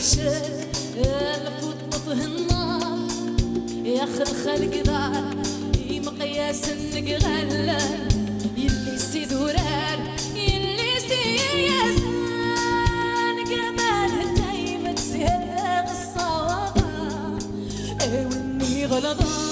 الحشاش لفوت مطه النار يا خلق دار مقياس نقغل يلي سيد هران يلي سير يزان قبال تايمة الصواب الصواقع ايوني غلطان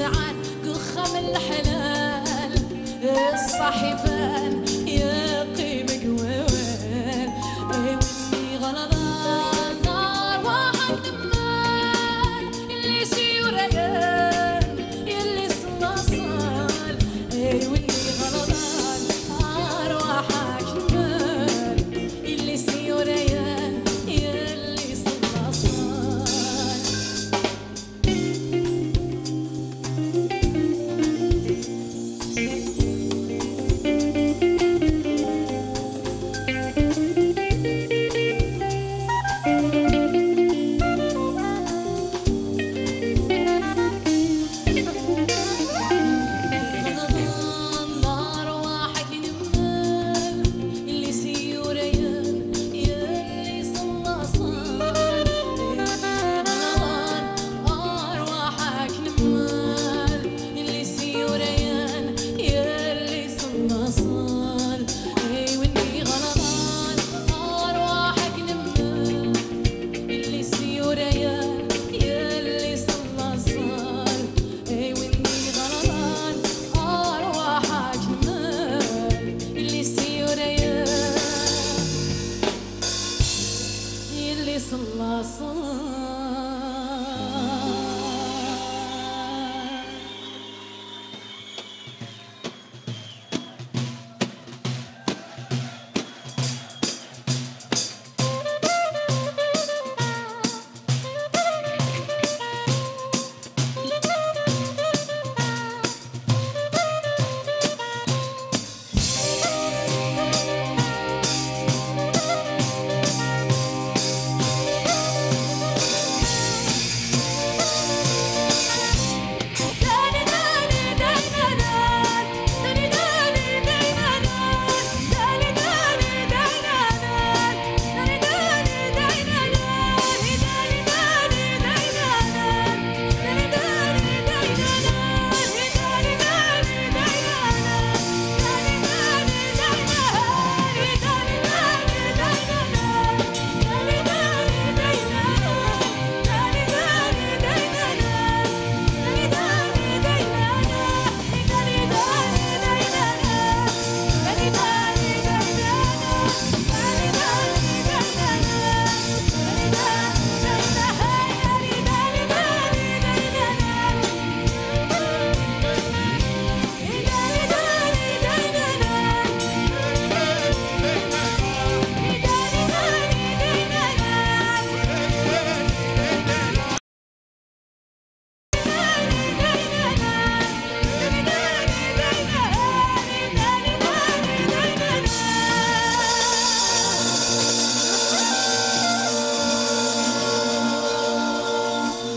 تعال قخة من الحلال الصحيفان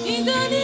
in the